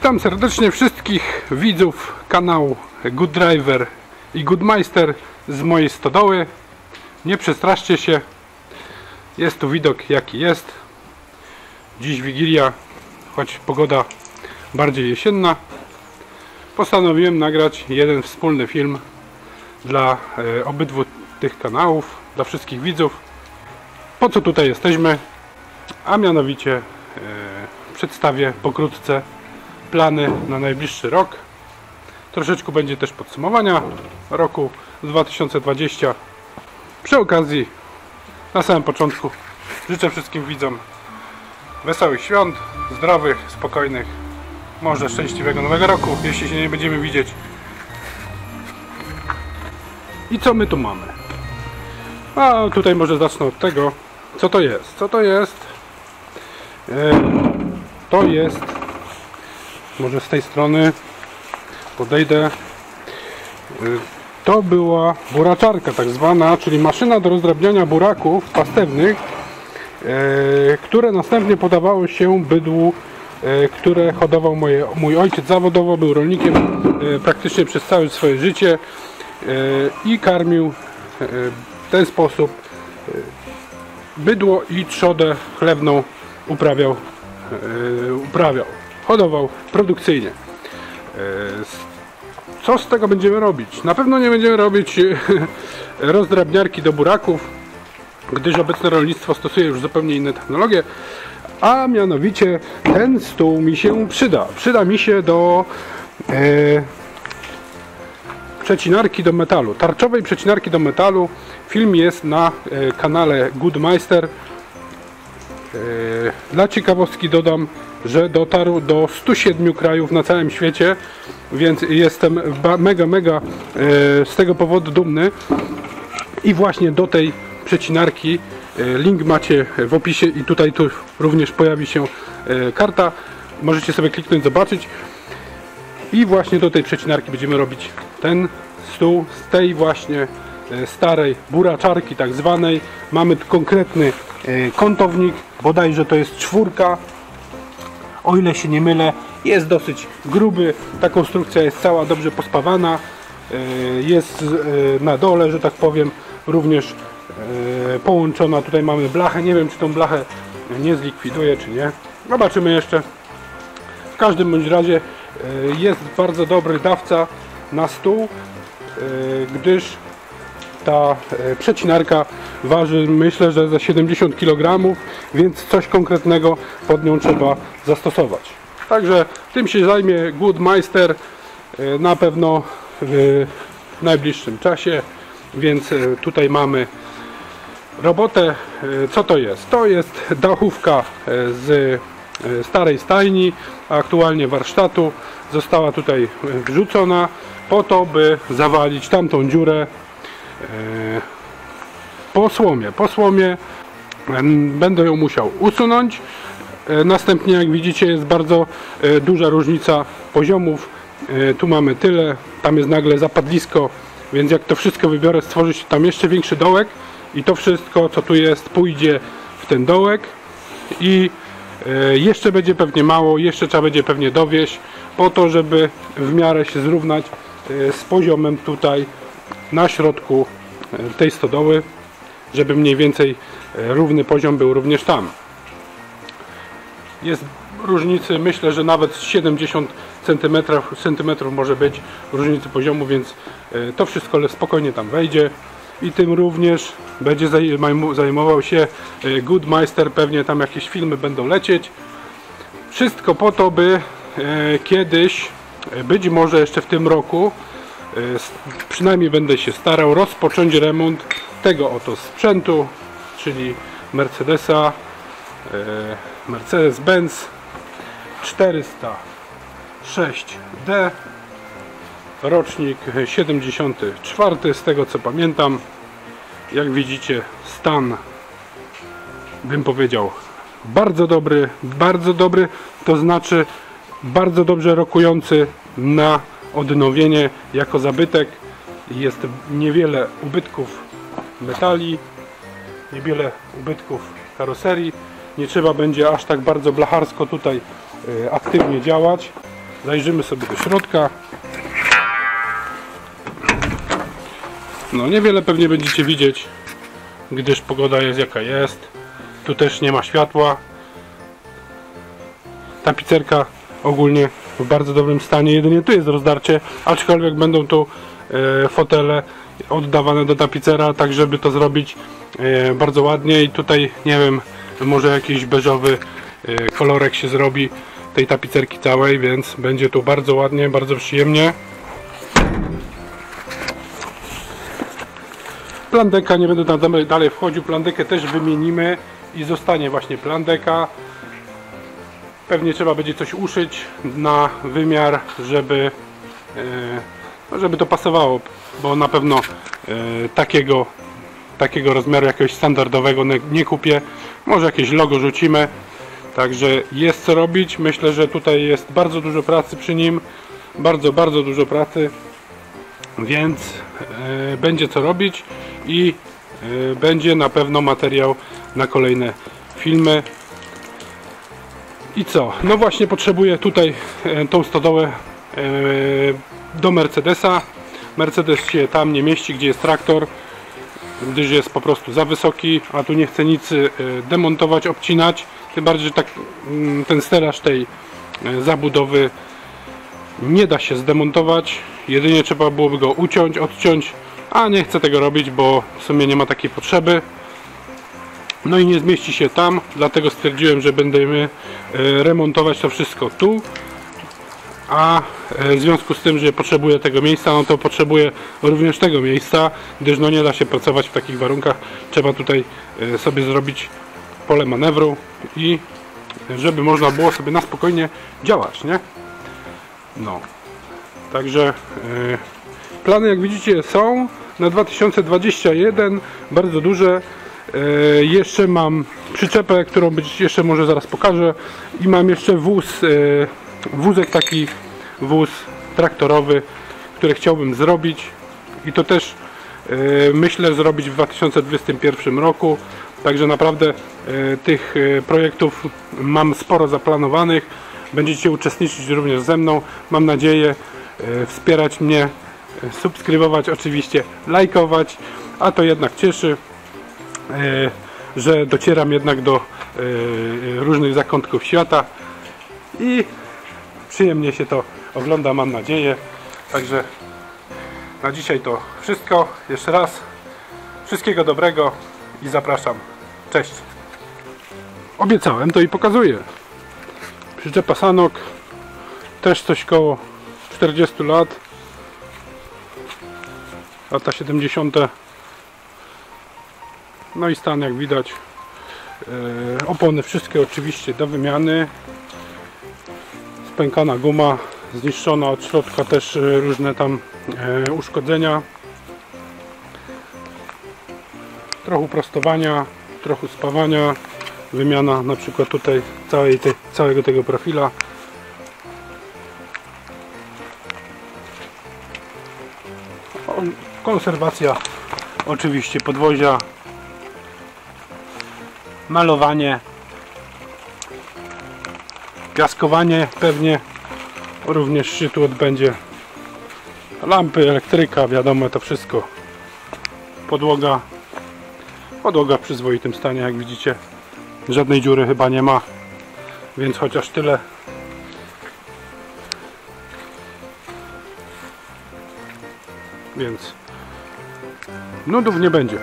Witam serdecznie wszystkich widzów kanału Good Driver i Good Meister z mojej stodoły. Nie przestraszcie się. Jest tu widok jaki jest. Dziś Wigilia, choć pogoda bardziej jesienna. Postanowiłem nagrać jeden wspólny film dla e, obydwu tych kanałów, dla wszystkich widzów. Po co tutaj jesteśmy? A mianowicie e, przedstawię pokrótce plany na najbliższy rok. Troszeczkę będzie też podsumowania roku 2020. Przy okazji, na samym początku, życzę wszystkim widzom wesołych świąt, zdrowych, spokojnych, może szczęśliwego nowego roku, jeśli się nie będziemy widzieć. I co my tu mamy? A tutaj może zacznę od tego, co to jest. Co to jest? E, To jest może z tej strony podejdę. Y, To była buraczarka tak zwana, czyli maszyna do rozdrabniania buraków pastewnych, e, które następnie podawały się bydłu, e, które hodował moje, mój ojciec zawodowo, był rolnikiem praktycznie przez całe swoje życie i karmił w ten sposób bydło i trzodę chlewną uprawiał, uprawiał hodował produkcyjnie. E, Co z tego będziemy robić? Na pewno nie będziemy robić e, rozdrabniarki do buraków, gdyż obecne rolnictwo stosuje już zupełnie inne technologie, a mianowicie ten stół mi się przyda. Przyda mi się do e, przecinarki do metalu, tarczowej przecinarki do metalu. Film jest na kanale Goodmeister. E, Dla ciekawostki dodam, że dotarł do 107 krajów na całym świecie, więc jestem mega, mega e, z tego powodu dumny. I właśnie do tej przecinarki e, link macie w opisie i tutaj tu również pojawi się karta. Możecie sobie kliknąć, zobaczyć. I właśnie do tej przecinarki będziemy robić ten stół z tej właśnie starej buraczarki tak zwanej. Mamy konkretny e, kątownik, bodajże to jest czwórka, o ile się nie mylę, jest dosyć gruby. Ta konstrukcja jest cała dobrze pospawana. E, Jest e, na dole, że tak powiem, również e, połączona. Tutaj mamy blachę. Nie wiem, czy tą blachę nie zlikwiduje, czy nie. Zobaczymy jeszcze. W każdym bądź razie e, jest bardzo dobry dawca na stół, e, gdyż ta e, przecinarka waży myślę, że za 70 kg, więc coś konkretnego pod nią trzeba zastosować. Także tym się zajmie Goodmeister e, na pewno w najbliższym czasie, więc e, tutaj mamy robotę. Co to jest? To jest dachówka z starej stajni, aktualnie warsztatu. Została tutaj wrzucona po to, by zawalić tamtą dziurę po słomie. Po słomie będę ją musiał usunąć. E, Następnie, jak widzicie, jest bardzo e, duża różnica poziomów. E, Tu mamy tyle, tam jest nagle zapadlisko, więc jak to wszystko wybiorę, stworzy się tam jeszcze większy dołek i to wszystko, co tu jest, pójdzie w ten dołek i e, jeszcze będzie pewnie mało, jeszcze trzeba będzie pewnie dowieść po to, żeby w miarę się zrównać e, z poziomem tutaj na środku e, tej stodoły, żeby mniej więcej e, równy poziom był również tam. Jest różnicy, myślę, że nawet 70 cm, centymetrów może być różnicy poziomu, więc e, to wszystko spokojnie tam wejdzie i tym również będzie zajmował- się Goodmeister, pewnie tam jakieś filmy będą lecieć. Wszystko po to, by kiedyś, być może jeszcze w tym roku, przynajmniej będę się starał rozpocząć remont tego oto sprzętu, czyli Mercedesa e, Mercedes-Benz 406D rocznik 74 z tego co pamiętam. Jak widzicie stan bym powiedział bardzo dobry, bardzo dobry to znaczy bardzo dobrze rokujący na odnowienie jako zabytek jest niewiele ubytków metali niewiele ubytków karoserii nie trzeba będzie aż tak bardzo blacharsko tutaj e, aktywnie działać Zajrzymy sobie do środka. No niewiele pewnie będziecie widzieć, gdyż pogoda jest jaka jest. Tu też nie ma światła. Tapicerka ogólnie w bardzo dobrym stanie. Jedynie tu jest rozdarcie, aczkolwiek będą tu e, fotele oddawane do tapicera, tak żeby to zrobić e, bardzo ładnie i tutaj nie wiem, może jakiś beżowy e, kolorek się zrobi tej tapicerki całej, więc będzie tu bardzo ładnie, bardzo przyjemnie. Plandeka, nie będę tam dalej wchodził, plandekę też wymienimy i zostanie właśnie plandeka. Pewnie trzeba będzie coś uszyć na wymiar, żeby, e, no, żeby to pasowało, bo na pewno e, takiego, takiego rozmiaru jakiegoś standardowego nie, kupię. Może jakieś logo rzucimy. Także jest co robić. Myślę, że tutaj jest bardzo dużo pracy przy nim. Bardzo, bardzo dużo pracy. Więc e, będzie co robić i będzie na pewno materiał na kolejne filmy. I co? No właśnie potrzebuję tutaj e, tą stodołę e, do Mercedesa. Mercedes się tam nie mieści, gdzie jest traktor, gdyż jest po prostu za wysoki, a tu nie chcę nic e, demontować, obcinać. Tym bardziej, że tak mm, ten stelaż tej zabudowy nie da się zdemontować. Jedynie trzeba byłoby go uciąć, odciąć, a nie chcę tego robić, bo w sumie nie ma takiej potrzeby. No i nie zmieści się tam, dlatego stwierdziłem, że będziemy e, remontować to wszystko tu. A e, w związku z tym, że potrzebuję tego miejsca, no to potrzebuję również tego miejsca, gdyż no nie da się pracować w takich warunkach. Trzeba tutaj e, sobie zrobić pole manewru i żeby można było sobie na spokojnie działać, nie? No. Także plany jak widzicie są na 2021 bardzo duże. E, jeszcze mam przyczepę, którą być jeszcze może zaraz pokażę i mam jeszcze wóz, e, wózek taki wóz traktorowy, który chciałbym zrobić i to też e, myślę zrobić w 2021 roku. Także naprawdę tych projektów mam sporo zaplanowanych. Będziecie uczestniczyć również ze mną. Mam nadzieję wspierać mnie, subskrybować oczywiście, lajkować, a to jednak cieszy, że docieram jednak do e, różnych zakątków świata i przyjemnie się to ogląda, mam nadzieję. Także na dzisiaj to wszystko. Jeszcze raz wszystkiego dobrego i zapraszam. Cześć. Obiecałem to i pokazuję. Przyczepa Sanok też coś koło 40 lat. Lata 70. No i stan jak widać. E, opony wszystkie oczywiście do wymiany. Spękana guma, zniszczona od środka też e, różne tam e, uszkodzenia. Trochę prostowania, trochę spawania, wymiana na przykład tutaj całej tej, całego tego profila. Konserwacja oczywiście podwozia, malowanie, piaskowanie pewnie również się tu odbędzie. Lampy, elektryka, wiadomo to wszystko. Podłoga Podłoga w przyzwoitym stanie, jak widzicie. Żadnej dziury chyba nie ma, więc chociaż tyle. Więc nudów nie będzie.